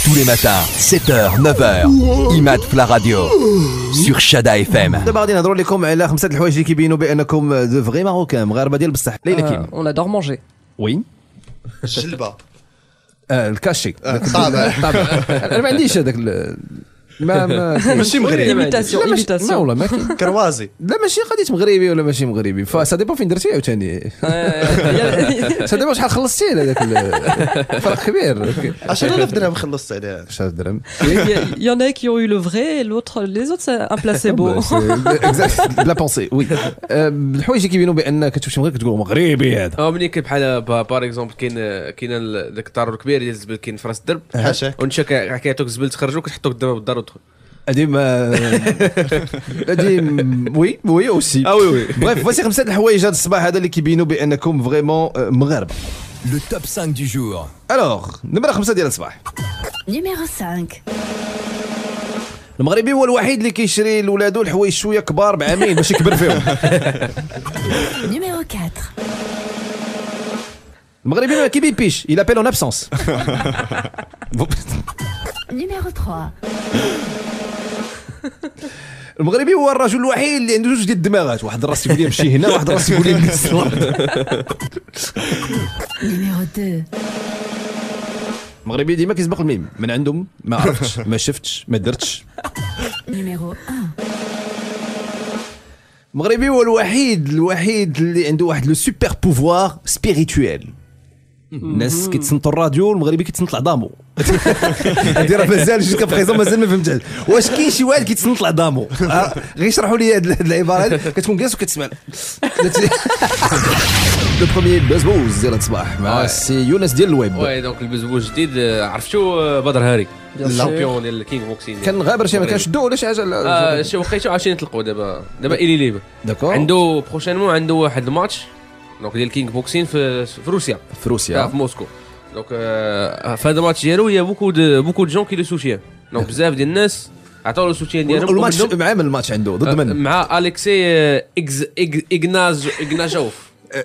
Tous les matins, 7h, 9h, Imad Fla Radio, sur Shada FM. دابا غادي نهضروا لكم على خمسه الحوايج اللي كيبينوا بانكم دو فري ماروكان مغاربه ديال بصح ليلى كيم Euh, on adore manger. وي الجلبه آه، الكاشي طابع طبعا انا ما عنديش هذاك ال- ما ما ماشي مغربي. Imitation, لا ماشي- لا imitation. والله ما كاين. كروازي لا ماشي قضية مغربي ولا ماشي مغربي. فسا ديبون فين درتي عاوتاني. سا ديبون شحال خلصتي على هذاك فرق كبير. 10000 درهم خلصت عليها. شحال درهم Il y, en a qui ont eu le vrai et l'autre, les autres, c'est un placebo. بلا بونسي وي آه، الحوايج اللي كيبينوا بان كتمشي مغرب كتقول مغربي هذا آه ملي بحال با- بار اكزومبل كاين كاين داك الطار الكبير ديال الزبل كاين في راس الدرب حاشاك وانت كيعطوك الزبل تخرجو كتحطو قدام الدار وتدخل هذه ما هذه وي وي اوسي اه وي وي بريف فوسي خمسه الحوايج هذا الصباح هذا اللي كيبينوا بانكم فريمون مغاربه Le top 5 du jour. الوغ نمره خمسه ديال الصباح Numéro 5. المغربي هو الوحيد اللي كيشري لولادو الحوايج شويه كبار بعامين باش يكبر فيهم Numéro 4. المغربي ما كيبيبيش il appelle en absence Numéro 3. المغربي هو الرجل الوحيد اللي عنده جوج ديال الدماغات واحد الراس يقول لي مشي هنا واحد الراس يقول لي Numéro 2. المغربي ديما كيسبق الميم من عندهم ما عرفتش ما شفتش ما درتش Numéro 1. المغربي هو الوحيد الوحيد اللي عنده واحد لو سوبر بوفوار سبيريتويل الناس كيتصنتوا الراديو المغربي كيتصنت العظامو. هادي راه مازال جوسكا بريزون مازال ما فهمتهاش واش كاين شي واحد كيتصنت العظامو؟ آه، غير يشرحوا لي هاد العبارة هادي. كتكون جالس وكتسمع. لو بروميي بزبوز ديال الصباح مع آه. سي يونس ديال الويب وي دونك البزبوز الجديد عرفتو بدر هاري. الشامبيون ديال الكينغ بوكسين كان غابر شي ما كانش دو ولا شي حاجة شي وقيته عاوتاني نطلقوا دابا دابا الي داكور عنده بروشينمون عنده واحد الماتش دونك ديال الكينغ بوكسين في في روسيا في آه، روسيا في موسكو دونك آه، في هذا الماتش ديالو يا بوكو دو بوكو دو جون كي لو سوتيان دونك بزاف ديال الناس عطاو له سوتيان ديالهم والماتش ومنهم- مع من الماتش عنده ضد آه، من مع اليكسي آه، إكز إج- اغناز اغناجوف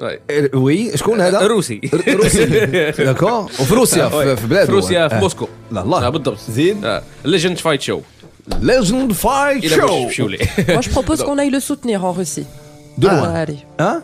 وي. آه، وي شكون هذا روسي روسي داكور وفي روسيا في في بلاده في روسيا في آه. موسكو لا الله آه، بالضبط زيد ليجند فايت شو ليجند فايت الى شو باش نمشيو ليه Moi, je propose qu'on aille le soutenir en Russie. دو Ah, لوان allez. ها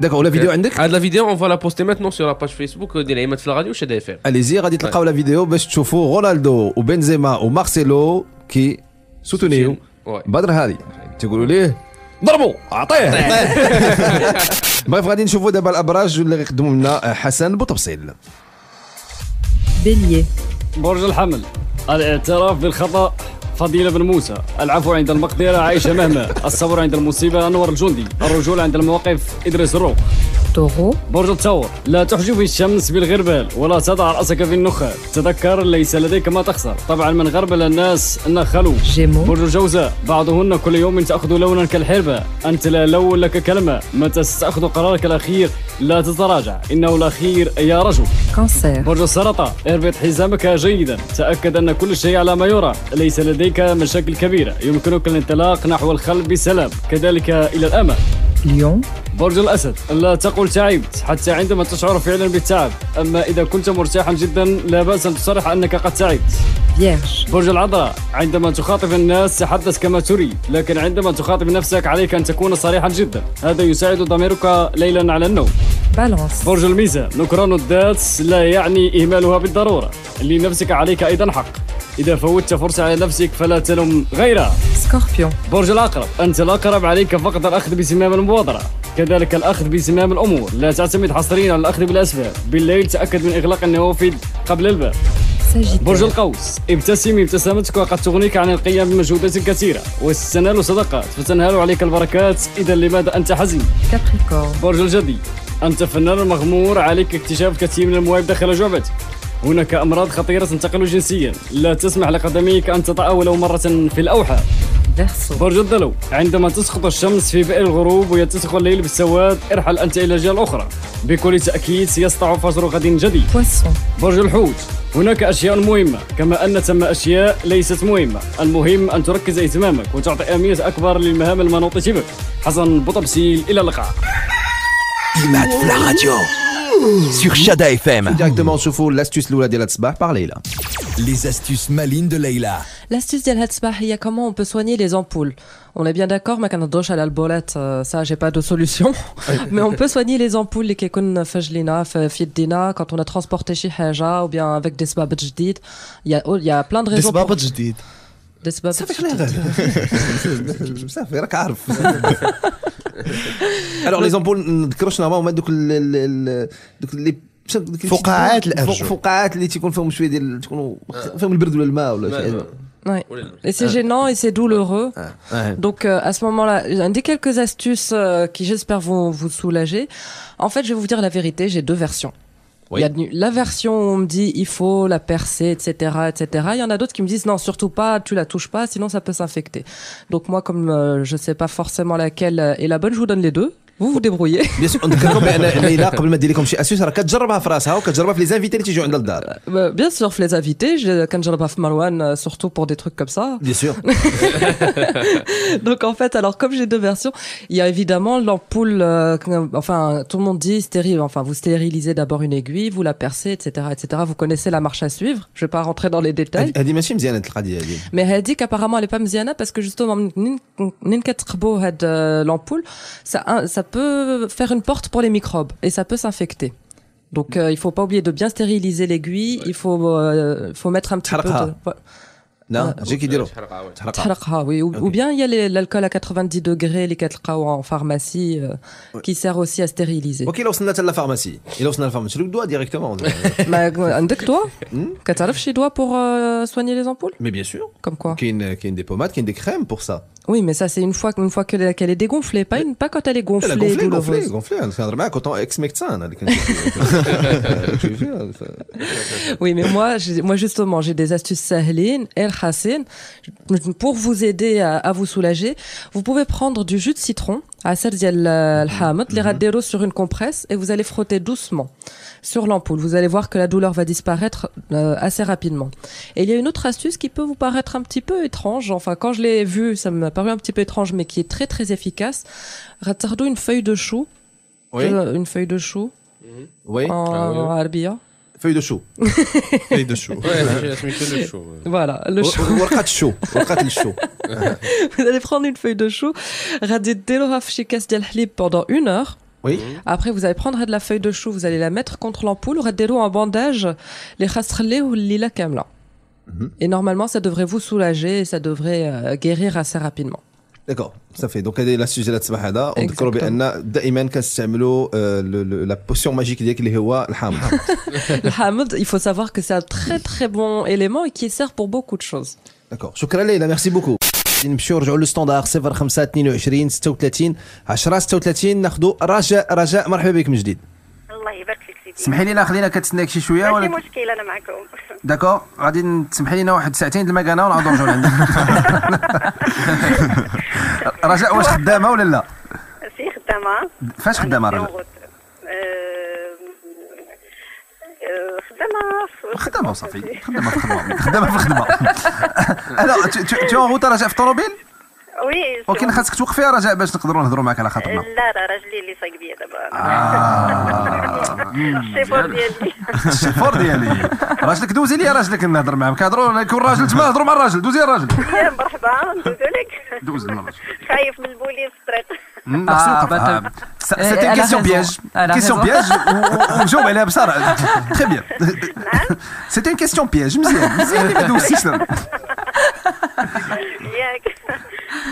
داكور ولا فيديو عندك هاد لا فيديو اون فوا لا بوستي ماتنون سور لا باج فيسبوك ديال عماد في الراديو شاد اف ام اليزي غادي تلقاو لا فيديو باش تشوفوا رونالدو وبنزيما ومارسيلو كي سوتونيو بدر هادي تيقولوا ليه ضربوا اعطيه بغيف غادي نشوفوا دابا الابراج اللي غيقدموا لنا حسن بوتفصيل Bélier. برج الحمل الاعتراف بالخطأ فضيلة بن موسى العفو عند المقدرة عائشة مهما الصبر عند المصيبة أنور الجندي الرجولة عند المواقف إدريس الروق Taureau. برج الثور لا تحجب الشمس بالغربال ولا تضع رأسك في النخال. تذكر ليس لديك ما تخسر. طبعا من غربل الناس نخلوا Gémeaux. برج الجوزاء. بعضهن كل يوم تأخذ لونا كالحربة. أنت لا لون لك كلمة. متى ستأخذ قرارك الأخير؟ لا تتراجع. إنه الأخير يا رجل. Cancer. برج السرطان اربط حزامك جيدا. تأكد أن كل شيء على ما يرام ليس لديك مشاكل كبيرة. يمكنك الانطلاق نحو الخلف بسلام. كذلك إلى الأمام Lion. برج الأسد. لا تقل تعبت حتى عندما تشعر فعلا بالتعب. أما إذا كنت مرتاحا جدا لا بأس أن تصرح أنك قد تعبت. Vierge. برج العذراء. عندما تخاطب الناس تحدث كما تريد. لكن عندما تخاطب نفسك عليك أن تكون صريحا جدا. هذا يساعد ضميرك ليلا على النوم. Balance. برج الميزان نكران الذات لا يعني إهمالها بالضرورة. لنفسك عليك أيضا حق. إذا فوتت فرصة على نفسك فلا تلم غيرها Scorpion. برج العقرب أنت الأقرب عليك فقط الأخذ بزمام المبادرة. كذلك الأخذ بزمام الأمور. لا تعتمد حصريا على الأخذ بالأسباب. بالليل تأكد من إغلاق النوافذ قبل الباب برج. القوس ابتسمي ابتسامتك وقد تغنيك عن القيام بمجهودات كثيرة. وستنال صدقات فتنهال عليك البركات. إذا لماذا أنت حزين. برج الجدي أنت فنان مغمور عليك اكتشاف الكثير من المواهب داخل جعبتك. هناك أمراض خطيرة تنتقل جنسيا. لا تسمح لقدميك أن تطأ ولو مرة في الأوحى. Verseau. برج الدلو. عندما تسقط الشمس في بئر الغروب ويتسخ الليل بالسواد ارحل أنت إلى الجهة الأخرى بكل تأكيد سيسطع فجر غد جديد. برج الحوت. هناك أشياء مهمة. كما أن ثم أشياء ليست مهمة. المهم أن تركز إهتمامك وتعطي أهمية أكبر للمهام المنوطة بك. حسن بوطبسيل إلى اللقاء. sur Shada FM. Directement sur faux, l'astuce Loula de Hatzbah, parlez là. Les astuces malines de Leila. L'astuce de Hatzbah, il y a comment on peut soigner les ampoules. On est bien d'accord, mais quand on doche à l'albolette, euh, ça, j'ai pas de solution. mais on peut soigner les ampoules, les kekun fajlina, fiddina, quand on a transporté chez Haja, ou bien avec des sbabs jdid. Il y a, oh, il y a plein de raisons. Des sbabs jdid. Pour... صافي جديد. خليها صافي راك عارف الوغ لي زامبول نذكروا شنو هما هما دوك ال- ال- ال- دوك اللي شنو- دوك اللي فقاعات تيكون- الأرجل. فقاعات اللي تيكون فيهم شويه ديال تيكونوا فيهم البرد ولا الماء ولا شي حاجه Ouais. Et c'est gênant et c'est douloureux. Ouais. Donc euh, à ce moment-là, un des quelques astuces euh, qui j'espère vont vous soulager. En fait, je vais vous dire la vérité, j'ai deux versions. Oui. La version où on me dit il faut la percer, etc., etc. Il y en a d'autres qui me disent non, surtout pas, tu la touches pas, sinon ça peut s'infecter. Donc moi, comme euh, je sais pas forcément laquelle est la bonne, je vous donne les deux. Vous vous débrouillez. بيان سور نذكركم بان ليلى قبل ما دير لكم شي اسيوس راه كتجربها في راسها وكتجربها في لي زانفيتي اللي تيجيو عندها للدار Euh, Bien sûr, je les invités, je quand je repasse Marwan, euh, surtout pour des trucs comme ça. بيان سور Donc en fait, alors comme j'ai deux versions, il y a évidemment l'ampoule, euh, enfin tout le monde dit stérile, enfin vous stérilisez d'abord une aiguille, vous la percez, etc., etc. Vous connaissez la marche à suivre. Je vais pas rentrer dans les détails. هذه ماشي مزيانه هاد القضيه هذه Mais elle dit qu'apparemment elle est pas mziana parce que justement منين- منين كتخبو هاد euh, l'ampoule, ça hein, ça peut faire une porte pour les microbes et ça peut s'infecter. Donc euh, il faut pas oublier de bien stériliser l'aiguille, il faut euh, faut mettre un petit peu de non, j'ai qui oui. Ou, ou bien il y a l'alcool à 90 degrés, les katqawa en pharmacie, euh, qui sert aussi à stériliser. Ok, là on à la pharmacie. Et là on à la pharmacie. Le doigt directement. Bah, euh, un deck toi hmm Qu'est-ce tu as chez toi pour euh, soigner les ampoules? Mais bien sûr. Comme quoi Qu'il y a des pommades, qu'il y a des crèmes pour ça. Oui, mais ça, c'est une fois, une fois qu'elle qu est dégonflée, pas, une, pas quand elle est gonflée. Elle est gonflée, gonflée, gonflée. Elle s'est avec autant ex-mectin. oui, mais moi, moi justement, j'ai des astuces sahlines, El Hassin. Pour vous aider à, à vous soulager, vous pouvez prendre du jus de citron عسل ديال الحامض اللي غديروا sur une compresse et vous allez frotter doucement sur l'ampoule. Vous allez voir que la douleur va disparaître euh, assez rapidement. Et il y a une autre astuce qui peut vous paraître un petit peu étrange. Enfin, quand je l'ai vue, ça m'a paru un petit peu étrange, mais qui est très très efficace. غتاخدوا une feuille de chou, وي euh, une feuille de chou وي en arabia. فوي دو Feuille de chou. Feuille de chou. le chou. Voilà, le chou. chou. chou. Vous allez prendre une feuille de chou, radier Delohaf chez Castelhalib pendant une heure. Oui. Après, vous allez prendre de la feuille de chou, vous allez la mettre contre l'ampoule, radelo en bandage, les rastrelés ou lila kamla. Mhm. Et normalement, ça devrait vous soulager et ça devrait euh, guérir assez rapidement. داكور صافي دونك هذه لا سوجي الصباح هذا ونذكروا. بان دائما كنستعملوا لو- لو- لا بوسيون ماجيك ديالك اللي هو الحامض hamad, il faut savoir que c'est un très très bon élément et qui sert pour beaucoup de choses. داكور شكرا ليلى ميرسي بوكو نمشيو نرجعوا للستوندار 05 22 36 10 36 ناخذوا رجاء رجاء مرحبا بك من جديد سمحي لينا خلينا كتسناك شي شوية ماشي ولا مشكل أنا معكم داكور غادي تسمحي لينا واحد ساعتين المكانه ونعاودوا نرجعوا لعندك. رجاء واش خدامة ولا لا؟ سي خدامة. فاش خدامة رجاء رجاء خدامة في- خدامة وصافي خدامة في خدمة خدامة في خدمة. أنا تو أون روت رجاء في الطوموبيل؟ وي ولكن خاصك توقفي يا رجاء باش نقدروا نهضروا معك على خاطرنا لا راه راجلي اللي سايق بيا دابا. آه. الشيفور ديالي. الشيفور ديالي. راجلك دوزي لي راجلك نهضر معاه كنهضروا يكون راجل تما هضروا مع الراجل. دوزي الراجل مرحبا. ندوزو لك. دوز خايف من البوليس في الطريق C'était une question piège. Question piège. وجاوب عليها. Très bien. C'était une question piège. مزيان مزيان اللي ما دوزتيش ياك.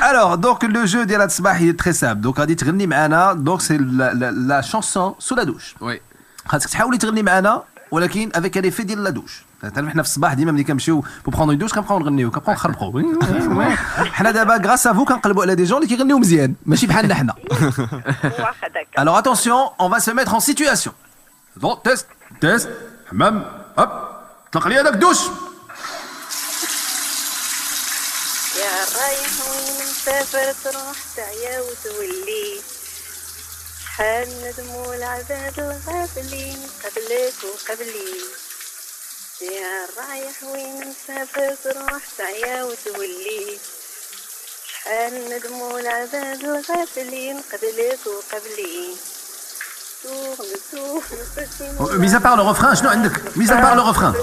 Alors, donc le jeu ديال هاد الصباح il est très simple. Donc غادي تغني معنا donc c'est la, la, la chanson sous la douche. وي خاصك تحاولي تغني معنا ولكن افيك لي في ديال لا دوش تعرف حنا في الصباح ديما ملي كنمشيو بو بخوندو دوش كنبقاو نغنيو كنبقاو نخربقوا حنا دابا غراس افو كنقلبوا على دي جون اللي كيغنيو مزيان ماشي بحالنا حنا واخا داك Alors attention, on va se mettre en situation. Bon, test, test, حمام, hop, طلق لي هذاك دوش. يا رايح وين مسافر تروح تعيا وتولي شحال ندموا العباد الغافلين قبلك وقبلي يا رايح وين مسافر تروح تعيا وتولي شحال ندموا العباد الغافلين قبلك وقبلي moulin. Mis à part le refrain, شنو عندك Mis à part le refrain.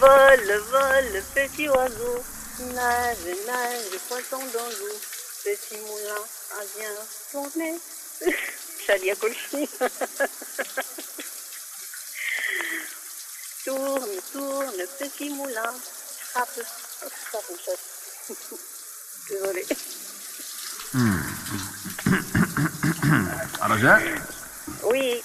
Vole, vole, petit oiseau. Nage, nage, poisson dans l'eau, petit moulin a bien tourné. Chalia tourne, tourne, petit moulin, frappe. Oh, frappe hmm. Oui.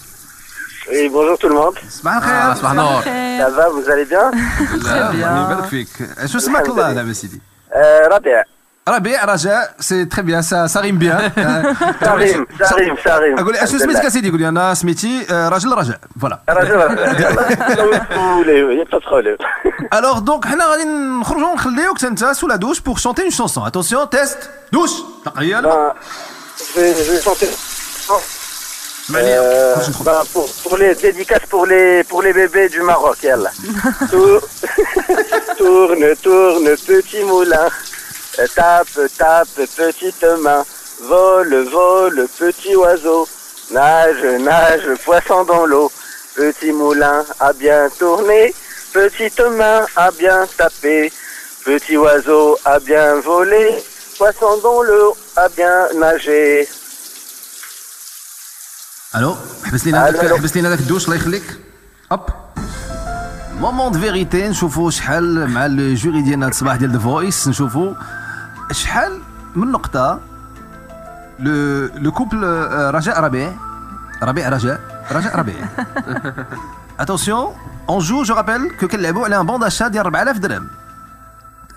Oui, bonjour tout le monde. صباح الخير صباح النور Ça va, vous allez bien الله يبارك فيك شو اسمك الله دابا سيدي euh, Rabia, ربيع رجاء سي تري بيان سا سا ريم بيان ça rime, ça rime, ça rime. اقول لي اشنو سميتك اسيدي يقول لي انا سميتي آه، راجل رجاء فوالا راجل Comme vous voulez, il n'y a pas de problème. الوغ دونك حنا غادي نخرجوا نخليوك انت سو لا دوش بور شونتي اون شونسون اتونسيون تيست دوش تقيا Ben, je vais, je vais chanter. اسمعني Euh, ben pour, pour, les dédicaces pour les, pour les bébés du Maroc, elle. tourne, tourne, petit moulin. Tape, tape, petite main. Vole, vole, petit oiseau. Nage, nage, poisson dans l'eau. Petit moulin a bien tourné. Petite main a bien tapé. Petit oiseau a bien volé. Poisson dans l'eau a bien nagé. ألو حبس لينا هذاك. حبس لينا هذاك الدوش الله يخليك هوب مومون دو فيريتي نشوفوا شحال مع الجوري ديالنا هاد الصباح ديال ذا فويس نشوفوا شحال من نقطة لو لو كوبل رجاء ربيع ربيع رجاء رجاء ربيع اتونسيون اون جو جو رابيل كو كنلعبوا على ان بون داشا ديال 4000 درهم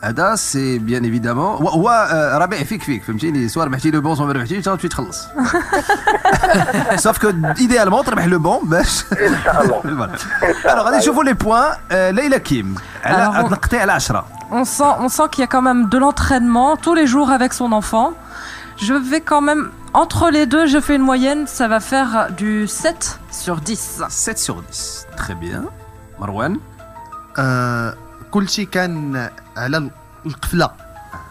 هذا سي بيان ايفيدامون هو آه، ربيع فيك فيك فهمتيني سواء ربحتي لو بون سواء ما ربحتيش تمشي تخلص سوف كو ايديالمون تربح لو بون باش فوالا الوغ غادي نشوفوا لي بوان آه، ليلى كيم على Alors, on- نقطي على 10 On sent, on sent qu'il y a quand même de l'entraînement tous les jours avec son enfant. Je vais quand même, entre les deux, je fais une moyenne, ça va faire du 7 sur 10. 7 sur 10 très bien مروان آه كلشي كان على القفلة.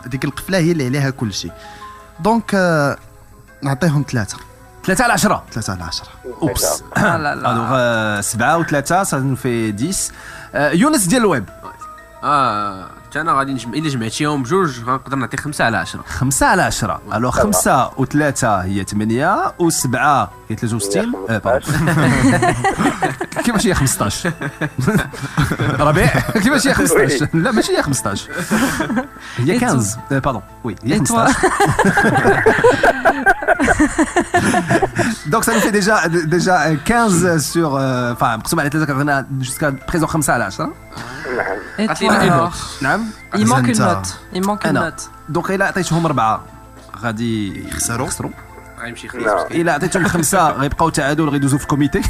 ديك القفلة هي اللي عليها كلشي. دونك euh, نعطيهم ثلاثة. ثلاثة على عشرة. ثلاثة على عشرة. أوبس. الوغ آه، سبعة وثلاثة سا في 10 يونس ديال الويب. آه. حتى انا غادي نجمع الا جمعتيهم بجوج غنقدر نعطي خمسة على عشرة 5 على 10 الوغ 5 و3 هي 8 و7 هي 63 آه، باردون. كيفاش هي 15 ربيع كيفاش هي 15 لا ماشي هي 15 هي Et 15 آه، باردون وي هي Et toi 15 Donc ça nous fait déjà, déjà euh, 15 sur. euh, Enfin, مقسوم على 3 كان jusqu'à présent 5 على 10 Et toi عطينا une alors نعم il manque une note. Il manque une note. دونك الا عطيتهم اربعه غادي يخسروا يخسروا غيمشي يخلص الا عطيتهم خمسه غيبقاو تعادل غيدوزو في الكوميتي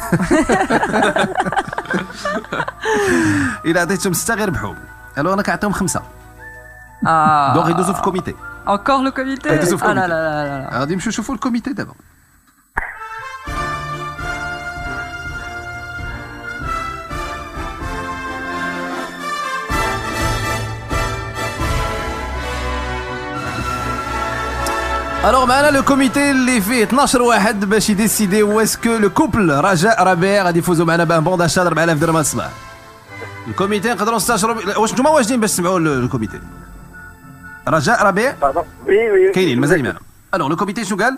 الا عطيتهم سته غيربحوا ألو أنا كنعطيهم خمسه دونك غيدوزو في الكوميتي انكور لو كوميتي غيدوزو في الكوميتي غادي نمشيو نشوفوا الكوميتي دابا الوغ معنا لو كوميتي اللي فيه 12 واحد باش يديسيدي واسكو لو كوبل رجاء ربيع غادي يفوزوا معنا بان بون داشا 4000 درهم الصباح الكوميتي نقدروا نستشروا ب- واش نتوما واجدين باش تسمعوا ال- الكوميتي رجاء ربيع. كاينين مازال معنا الوغ لو كوميتي شنو قال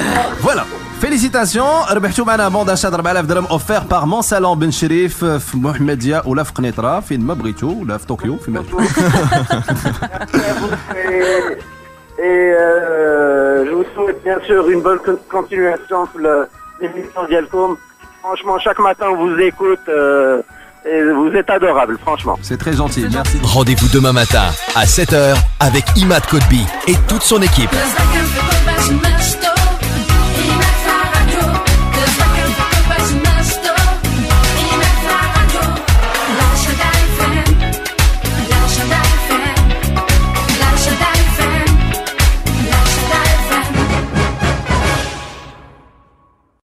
Voilà. Félicitations ربحتوا معنا بون داشا 4000 درهم اوفير بار مون سالون بن شريف في محمديه ولا في قنيطره فين ما بغيتوا ولا في طوكيو فين ما Et, et, euh, je vous souhaite bien sûr une bonne con- continuation pour le- l'émission d'Yalcom. Franchement, chaque matin on vous écoute euh, et vous êtes adorable, franchement. C'est très gentil, merci. Rendez-vous demain matin à 7h avec Imad Kotbi et toute son équipe. Cause I can